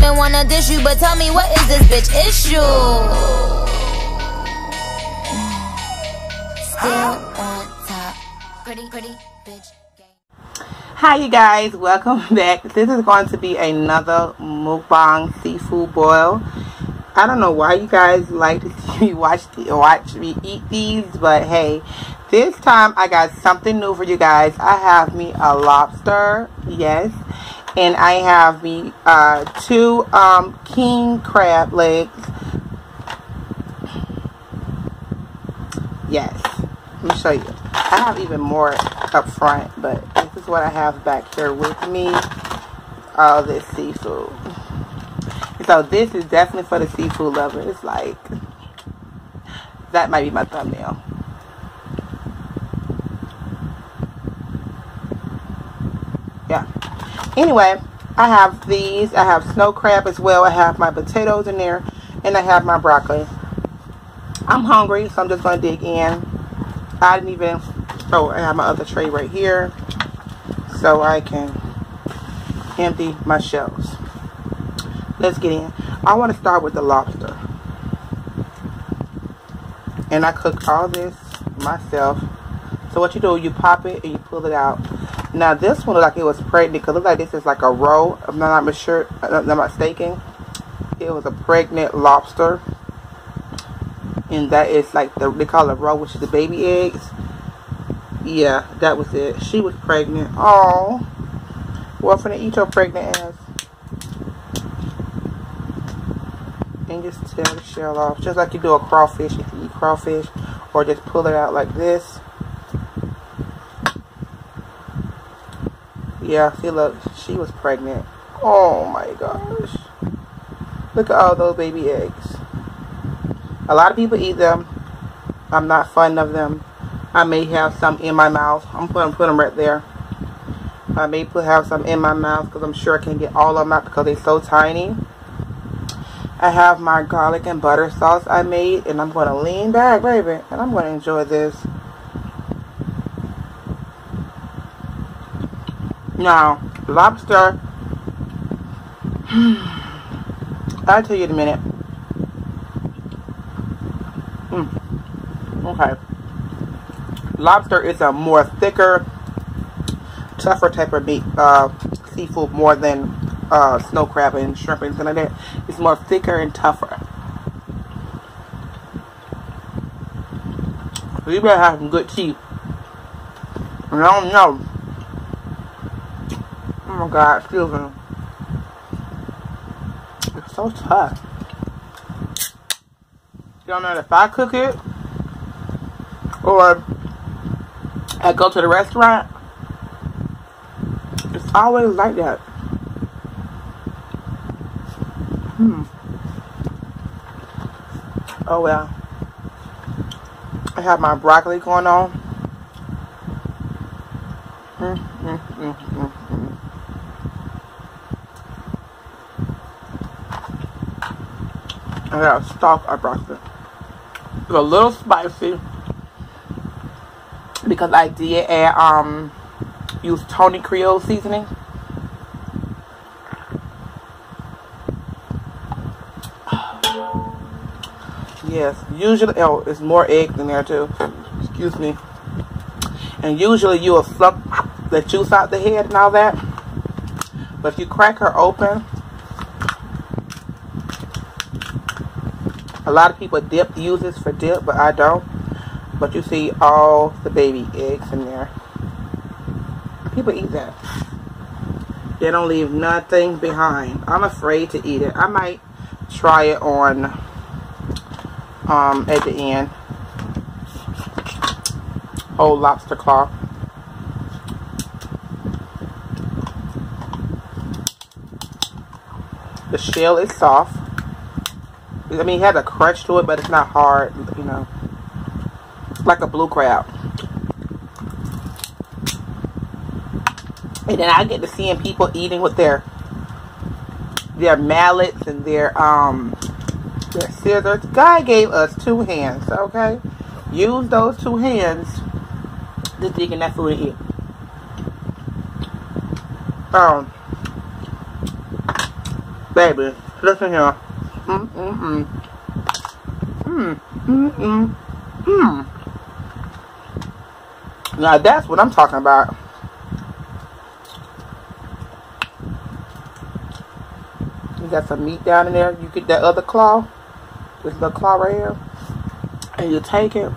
even wanna dish you, but tell me what is this bitch issue? Pretty, pretty. Hi you guys, welcome back. This is going to be another mukbang seafood boil. I don't know why you guys like to see me watch the, watch me eat these, but hey, this time I got something new for you guys. I have me a lobster, yes, and I have the uh, two um, king crab legs. Yes, let me show you. I have even more up front, but this is what I have back here with me. All this seafood. So this is definitely for the seafood lovers. Like, that might be my thumbnail. Yeah. Anyway, I have these. I have snow crab as well. I have my potatoes in there. And I have my broccoli. I'm hungry, so I'm just going to dig in. I didn't even... Oh, I have my other tray right here. So I can empty my shelves. Let's get in. I want to start with the lobster. And I cook all this myself. So what you do, you pop it and you pull it out. Now this one looked like it was pregnant because it looks like this is like a roe. I'm not sure. I'm not mistaken. It was a pregnant lobster. And that is like the they call it roe, which is the baby eggs. Yeah, that was it. She was pregnant. Oh, well, finna eat your pregnant ass. And just tear the shell off, just like you do a crawfish. If you eat crawfish, or just pull it out like this. Yeah, look, she was pregnant. Oh my gosh. Look at all those baby eggs. A lot of people eat them. I'm not fond of them. I may have some in my mouth. I'm going to put them right there. I may put have some in my mouth because I'm sure I can get all of them out because they're so tiny. I have my garlic and butter sauce I made and I'm going to lean back, baby, and I'm going to enjoy this. Now, lobster, I'll tell you in a minute. Mm. Okay. Lobster is a more thicker, tougher type of meat, uh, seafood more than uh, snow crab and shrimp and something like that. It's more thicker and tougher. You better have some good teeth. And I don't know my god, excuse me. It's so tough. Don't know if I cook it or I go to the restaurant. It's always like that. Hmm. Oh well. I have my broccoli going on. Mm, mm, mm, mm, mm. I got a stock of broccoli. It's a little spicy because I did add um use Tony Creole seasoning. Yes, usually oh, it's more eggs in there too. Excuse me. And usually you will suck the juice out the head and all that. But if you crack her open, A lot of people dip use this for dip, but I don't. But you see all the baby eggs in there. People eat that. They don't leave nothing behind. I'm afraid to eat it. I might try it on um, at the end. Whole lobster claw. The shell is soft. I mean, it has a crunch to it, but it's not hard, you know. Like a blue crab. And then I get to seeing people eating with their their mallets and their um their scissors. God gave us two hands, okay? Use those two hands to dig in that food and eat. Um Baby, listen here. Mm, mm, mm. Mm, mm, mm, mm. Now that's what I'm talking about. You got some meat down in there. You get that other claw, this little claw right here, and you take it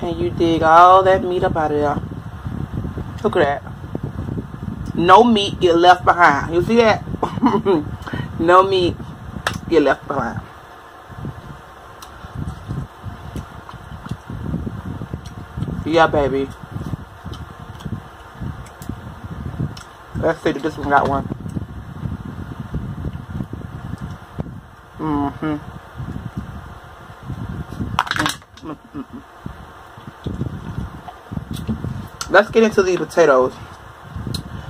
and you dig all that meat up out of there. Look at that. No meat get left behind. You see that? no meat get left behind. Yeah, baby. Let's see if this one got one. Mm-hmm. Mm -hmm. Let's get into these potatoes.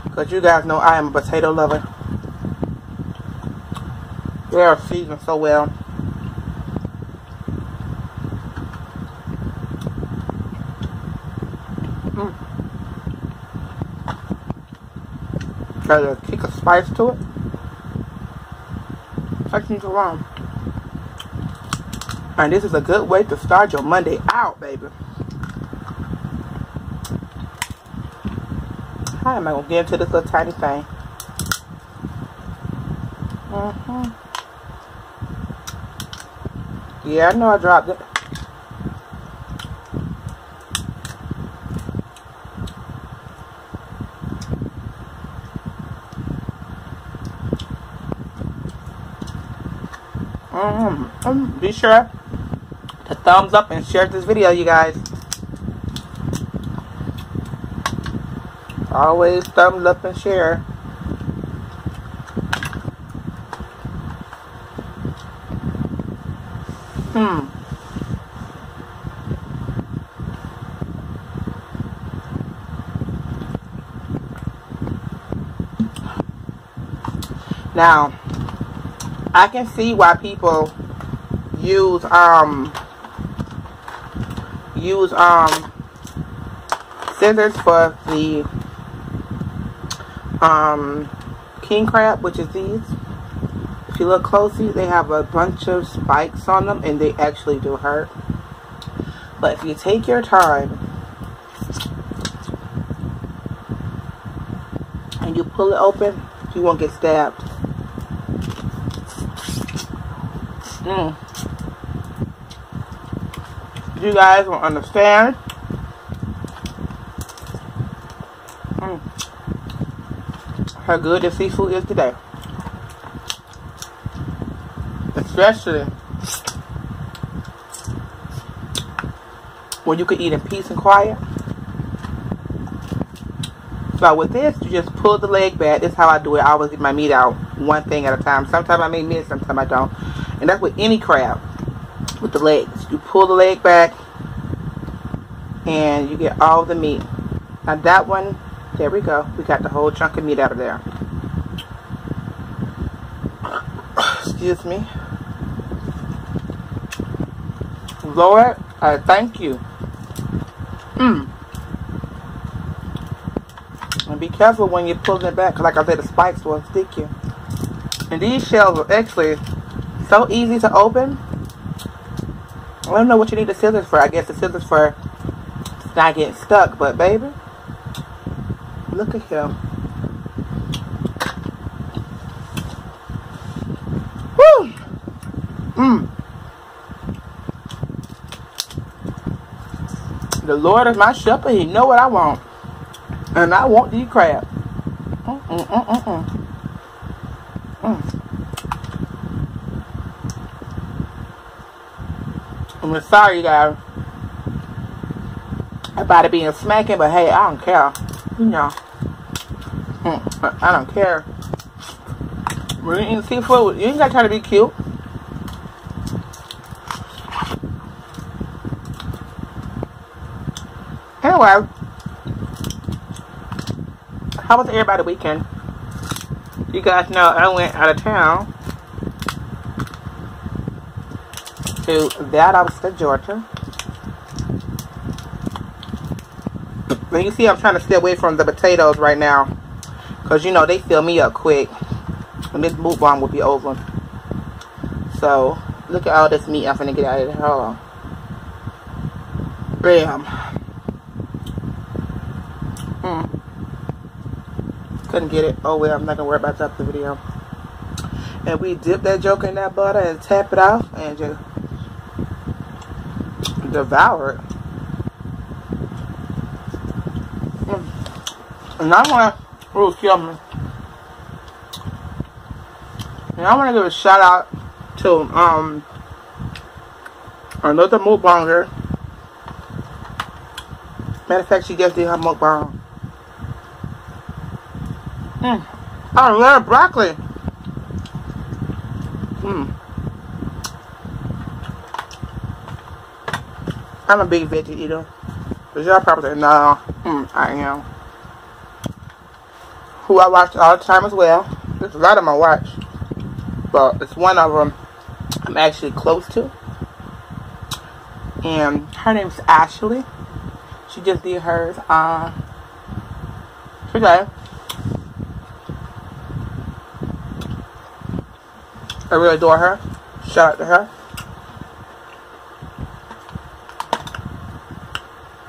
Because you guys know I am a potato lover. They are seasoned so well. Mm. Got a kick of spice to it. Second to wrong. And this is a good way to start your Monday out, baby. How am I to get into this little tiny thing? Mm-hmm. Yeah, I know I dropped it. Um, um, be sure to thumbs up and share this video, you guys. Always thumbs up and share. Now, I can see why people use um use um scissors for the um, king crab, which is these. You look closely, they have a bunch of spikes on them, and they actually do hurt. But if you take your time and you pull it open, you won't get stabbed. Mm. You guys will understand. how good the seafood is today. Especially when you can eat in peace and quiet. So with this, you just pull the leg back. This is how I do it. I always get my meat out one thing at a time. Sometimes I make meat, sometimes I don't. And that's with any crab, with the legs. You pull the leg back, and you get all the meat. Now that one, there we go. We got the whole chunk of meat out of there. Excuse me. Lord, I uh, thank you. Mmm. And be careful when you're pulling it back, like I said, the spikes will stick you. And these shells are actually so easy to open. I don't know what you need the scissors for. I guess the scissors for not getting stuck, but baby. Look at him. Woo! Mmm. Lord is my shepherd. He know what I want. And I want these crabs. Mm -mm -mm -mm -mm. Mm. I'm sorry, guys, about it being smacking, but hey, I don't care. You know. I don't care. When you eat seafood, you ain't gotta try to be cute. Anyway, how was everybody weekend? You guys know I went out of town to Valdosta, Georgia. But you see I'm trying to stay away from the potatoes right now. Because, you know, they fill me up quick. and this mukbang will be over. So, look at all this meat I'm finna get out of there. Hold on. Bam. Couldn't get it. Oh well, I'm not gonna worry about that the video. And we dip that joke in that butter and tap it off and just devour it. Mm. And I wanna, oh, kill me. And I wanna give a shout out to um another mukbanger. Matter of fact, she just did her mukbang. Mm. I love broccoli. Mm. I'm a big veggie eater. But y'all probably know mm, I am. Who I watch all the time as well. There's a lot of I watch. But it's one of them I'm actually close to. And her name's Ashley. She just did hers uh, today. I really adore her. Shout out to her.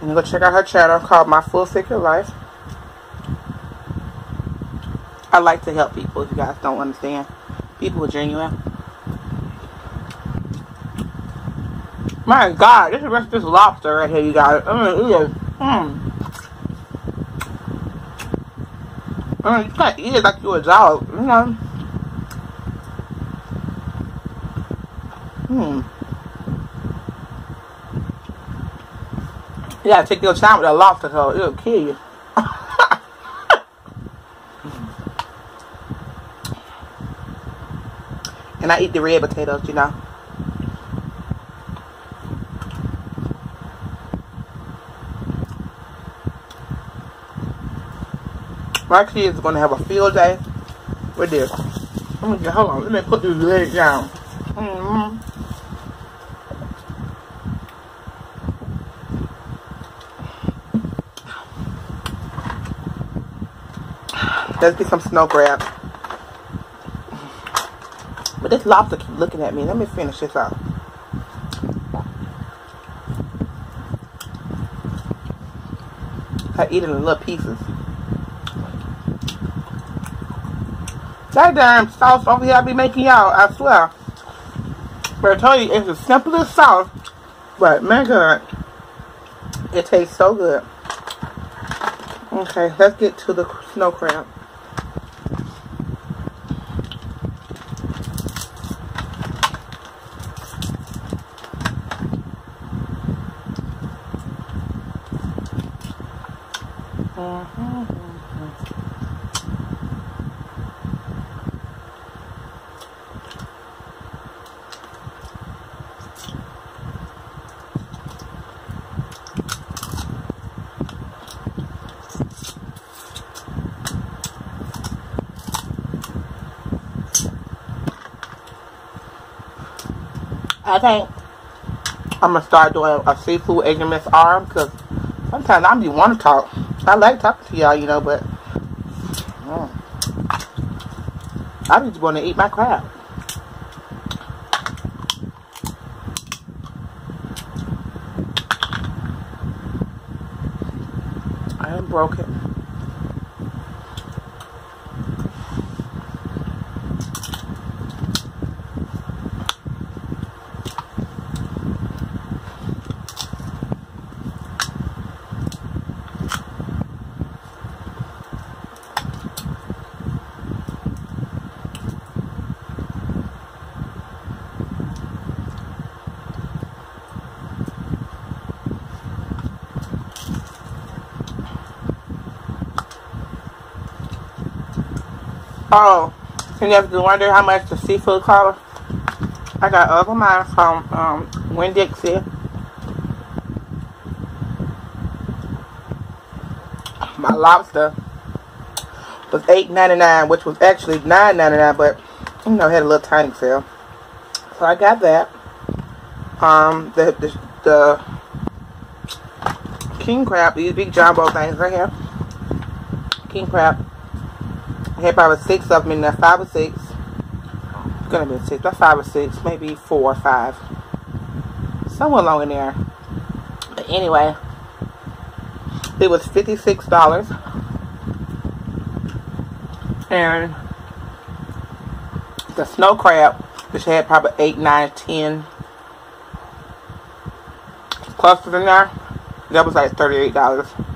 And go check out her channel called My Full Figure Life. I like to help people if you guys don't understand. People are genuine. My God, this is this lobster right here, you guys. I mean, it is. Hmm. I mean, you can't eat it like you're a dog, you know. Hmm. Gotta take your time with that lobster cause it'll kill you. and I eat the red potatoes, you know. My kids are gonna have a field day with this. Me hold on, let me put this leg down. Mm -hmm. Let's get some snow crab. But this lobster keep looking at me. Let me finish this off. I eat it in little pieces. That damn sauce over here I be making y'all, I swear. But I tell you, it's the simplest sauce. But man God, it tastes so good. Okay, let's get to the snow crab. I think I'm gonna start doing a seafood ignorance arm because sometimes I be want to talk. I like talking to y'all, you know, but mm, I just want to eat my crab. I am broken. Oh, and you have to wonder how much the seafood cost. I got other mine from um, Winn-Dixie. My lobster was eight ninety nine, which was actually nine ninety nine, but you know had a little tiny sale. So I got that. Um, the the, the king crab, these big jumbo things right here. King crab I had probably six of them in there, five or six. gonna be six, about five or six, maybe four or five. Somewhere along in there. But anyway, it was $56. And the snow crab, which had probably eight, nine, ten clusters in there, that was like $38.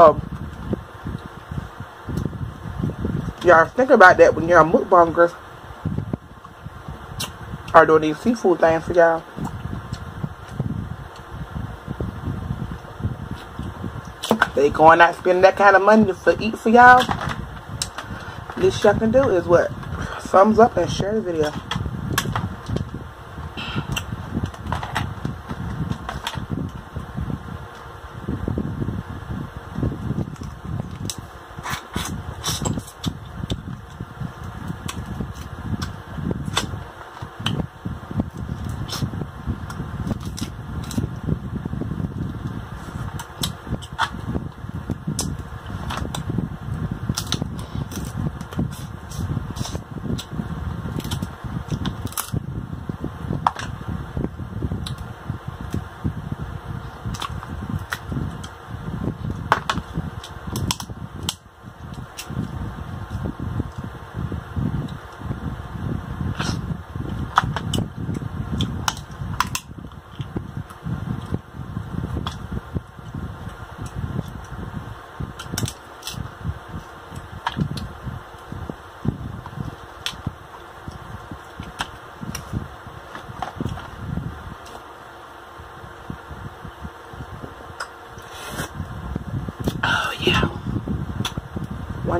So, y'all think about that when you're mukbangers are doing these seafood things for y'all. They going out spending that kind of money to eat for y'all. Least y'all can do is what? Thumbs up and share the video.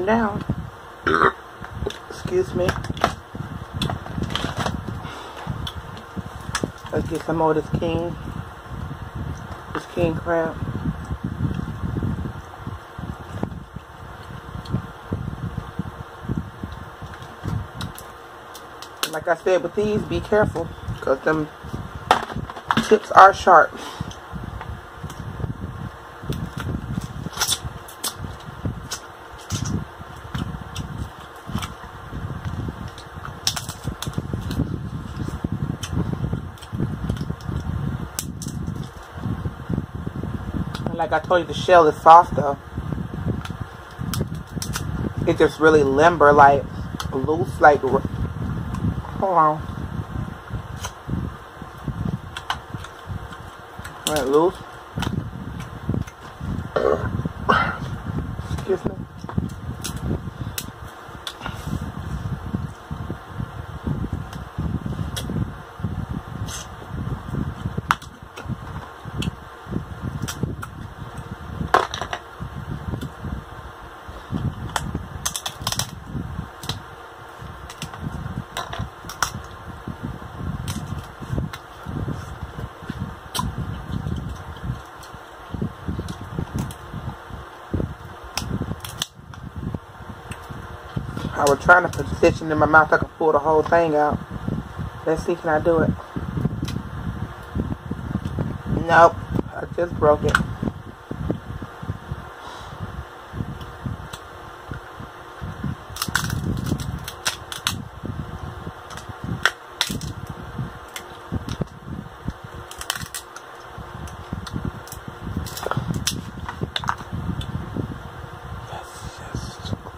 One down. Excuse me. Let's get some more of this king. This king crab. Like I said with these, be careful. Because them tips are sharp. Like I told you, the shell is soft though. It's just really limber, like loose, like. Hold on. Right, loose. Excuse me. I was trying to position in my mouth I could pull the whole thing out. Let's see, can I do it? Nope, I just broke it.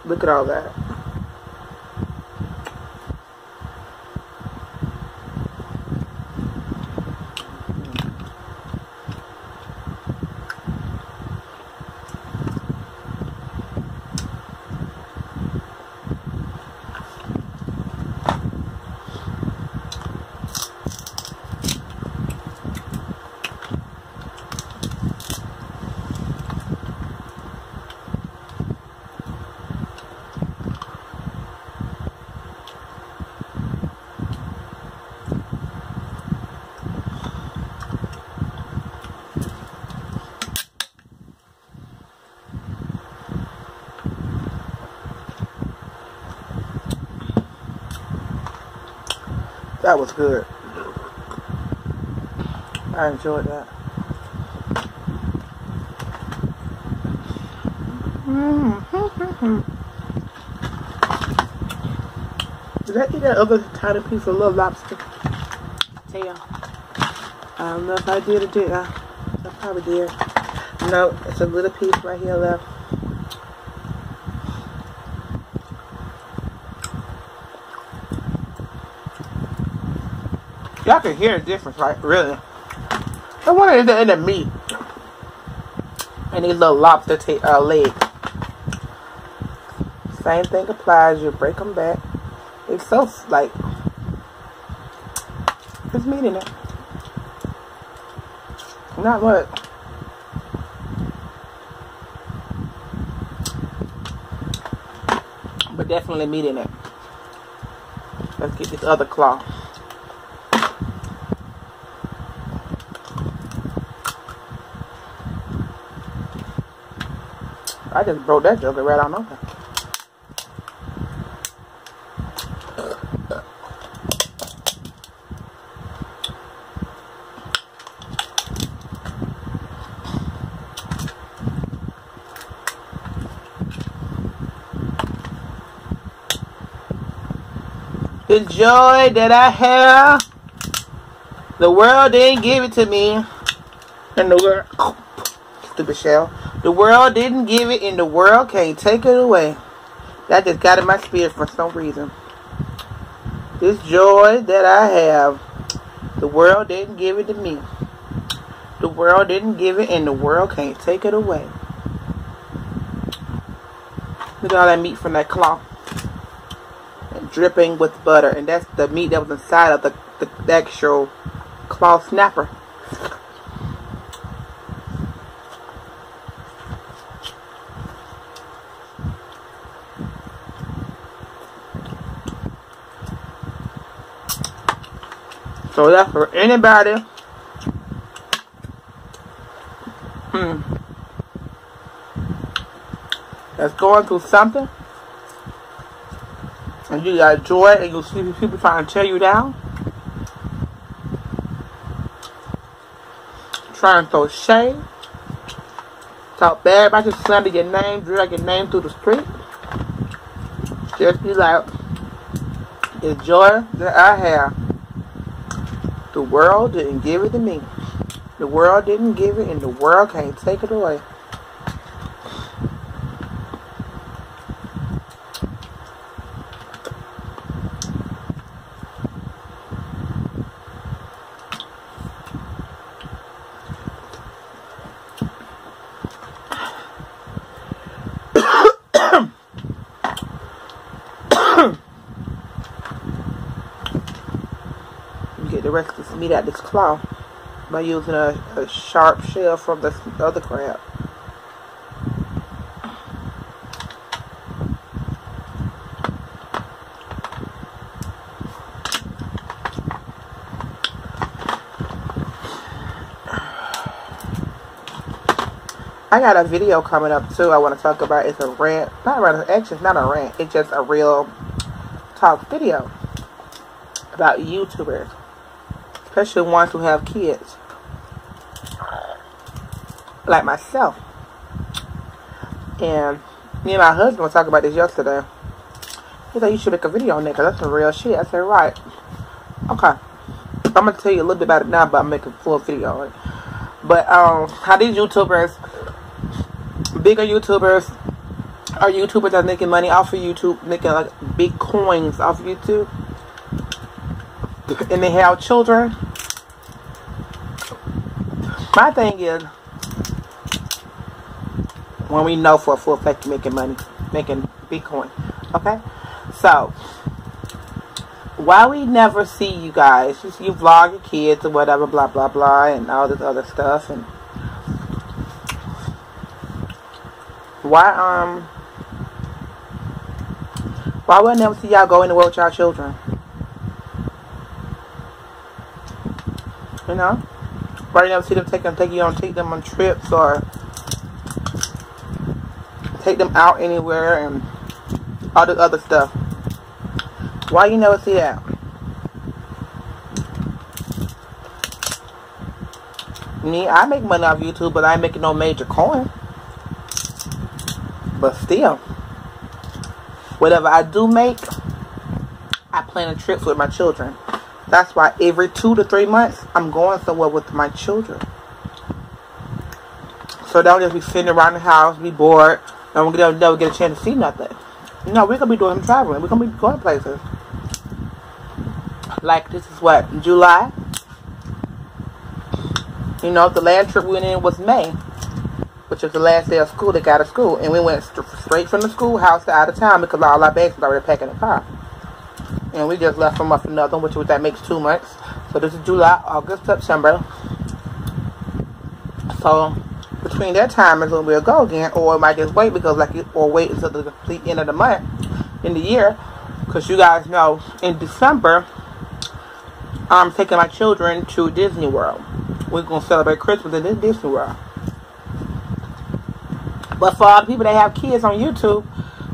Look at all that. That was good. I enjoyed that. Mm-hmm. Did I eat that other tiny piece of little lobster tail? I don't know if I did or did I. I probably did. No, it's a little piece right here left. Can hear the difference, right? Really. I wonder if in the meat and these little lobster uh, legs. Same thing applies. You break them back. It's so like there's meat in it. Not much. But definitely meat in it. Let's get this other claw. I just broke that joker right on open. The joy that I have, the world didn't give it to me. And the world, stupid shell. The world didn't give it, and the world can't take it away. That just got in my spirit for some reason. This joy that I have, the world didn't give it to me. The world didn't give it, and the world can't take it away. Look at all that meat from that claw. And dripping with butter. And that's the meat that was inside of the, the, actual claw snapper. So that's for anybody hmm, that's going through something and you got joy and you see people trying to tear you down. Trying to throw shade. Talk bad about you, slander your name, drag your name through the street. Just be like, the joy that I have the world didn't give it to me. The world didn't give it, and the world can't take it away. Of this meat out this claw by using a, a sharp shell from the other crab. I got a video coming up too I want to talk about. It's a rant. Not a rant. actually it's not a rant. It's just a real talk video about YouTubers especially ones who have kids, like myself. And me and my husband were talking about this yesterday. He said, you should make a video on that because that's some real shit. I said, right. Okay. I'm going to tell you a little bit about it now, but I'm making a full video on it. But um, how these YouTubers, bigger YouTubers, are YouTubers that are making money off of YouTube, making like big coins off of YouTube and they have children. My thing is, when we know for a full fact making money, making Bitcoin, okay? So, why we never see you guys, you, you vlog your kids or whatever, blah, blah, blah, and all this other stuff, and why, um, why would I never see y'all go anywhere with y'all children? You know? Right now, see them take them, take you on, take them on trips or take them out anywhere and all the other stuff. Why you never see that? Me, I make money off YouTube, but I ain't making no major coin. But still, whatever I do make, I plan on trips with my children. That's why every two to three months, I'm going somewhere with my children. So don't just be sitting around the house, be bored, and we're gonna never get a chance to see nothing. No, we're gonna be doing some traveling. We're gonna be going places. Like this is what July. You know, the last trip we went in was May, which was the last day of school. They got to school, and we went st straight from the schoolhouse to out of town because all our bags was already packed in the car. And we just left from up another, which was that makes two months. So this is July, August, September. So between that time is when we'll go again, or it might just wait because like or wait until the complete end of the month in the year, because you guys know in December I'm taking my children to Disney World. We're gonna celebrate Christmas in Disney World. But for all the people that have kids on YouTube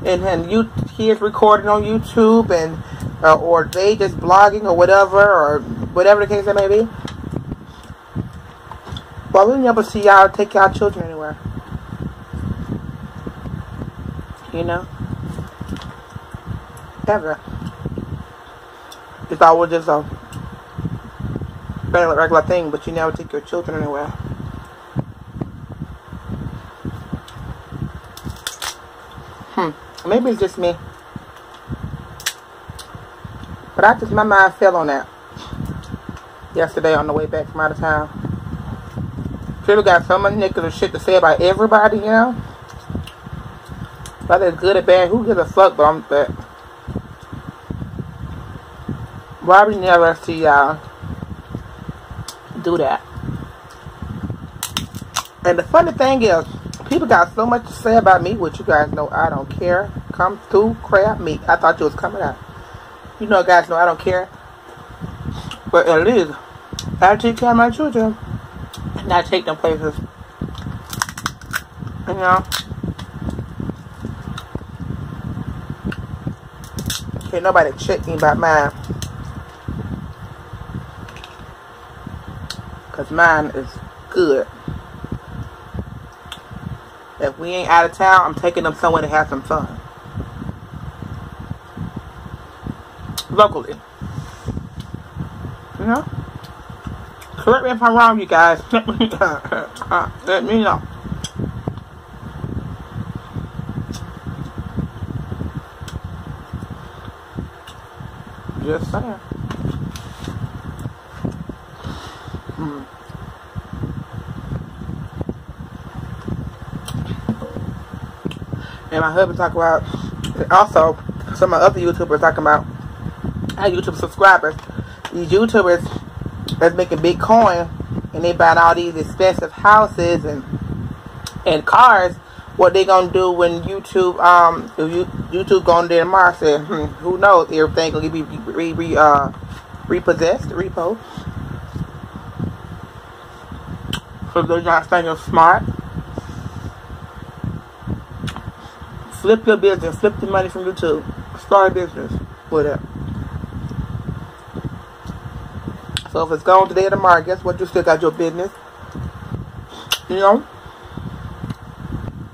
and, and you kids recording on YouTube and uh, or they just blogging or whatever or whatever the case that may be, But we never see y'all take y'all children anywhere. You know? Ever. It's always just a regular, regular thing, but you never take your children anywhere. Hmm. Maybe it's just me. But I just, my mind fell on that yesterday on the way back from out of town. People got so much negative shit to say about everybody, you know? Whether it's good or bad, who gives a fuck, but I'm that. Why we never see y'all do that? And the funny thing is, people got so much to say about me, which you guys know I don't care. Come through, crap me. I thought you was coming out. You know, guys know I don't care. But at least, I take care of my children and not take them places. You know? Can't nobody check me about mine. Because mine is good. If we ain't out of town, I'm taking them somewhere to have some fun. Locally. You know? Correct me if I'm wrong, you guys. Let me, know. Just saying. Hmm. And my husband talk about, also, some of my other YouTubers talking about, our YouTube subscribers, these YouTubers that's making big coin and they buying all these expensive houses and and cars, what they gonna do when YouTube um YouTube going there tomorrow? Say, hmm, who knows? Everything gonna be re, re, uh, repossessed, repo. So they're not thinking smart. Flip your business, flip the money from YouTube, start a business with it. So if it's gone today or tomorrow, guess what? You still got your business. You know?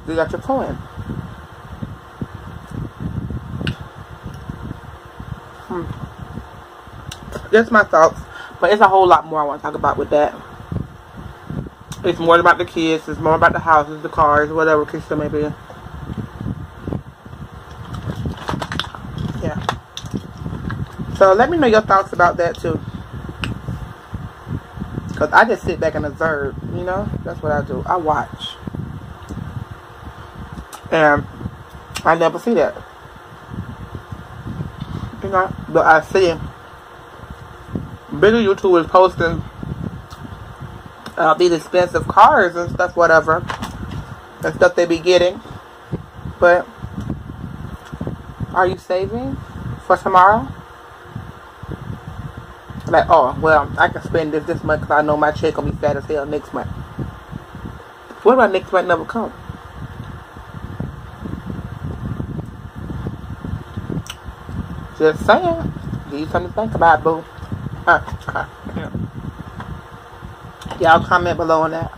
You got your coin. Hmm. That's my thoughts. But it's a whole lot more I want to talk about with that. It's more about the kids. It's more about the houses, the cars, whatever case it may be. Yeah. So let me know your thoughts about that too. Because I just sit back and observe, you know? That's what I do. I watch. And I never see that. You know? But I see bigger YouTubers posting uh, these expensive cars and stuff, whatever. And stuff they be getting. But are you saving for tomorrow? Like, oh, well, I can spend this this month because I know my check gonna be fat as hell next month. What about next month never come? Just saying. Give you something to think about, boo. Uh, uh, yeah. Y'all comment below on that.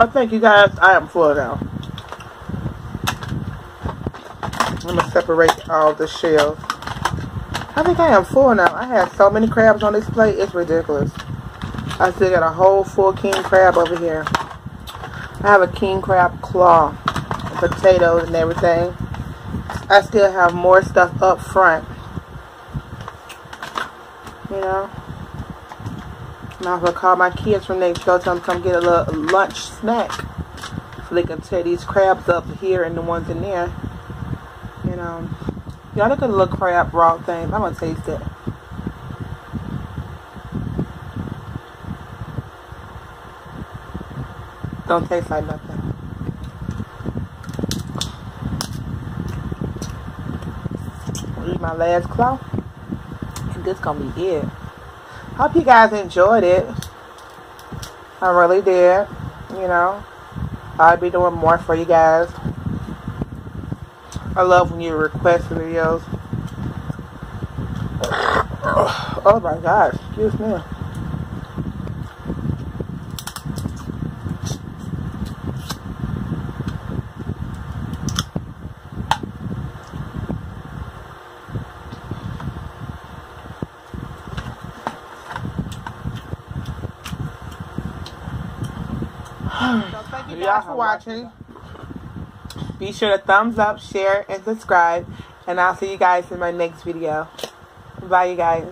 I think you guys, I am full now. I'm going to separate all the shells. I think I am full now. I have so many crabs on this plate. It's ridiculous. I still got a whole full king crab over here. I have a king crab claw, potatoes and everything. I still have more stuff up front. You know. Now I'm gonna call my kids from next door, tell them come get a little lunch snack. So they can tear these crabs up here and the ones in there. Um, you know. Y'all look at the little crab raw things. I'm gonna taste it. Don't taste like nothing. Eat my last claw. And this gonna be it. Hope you guys enjoyed it. I really did. You know. I'll be doing more for you guys. I love when you request videos. Oh my gosh, excuse me. Guys for watching. Be sure to thumbs up, share, and subscribe. And I'll see you guys in my next video. Bye, you guys.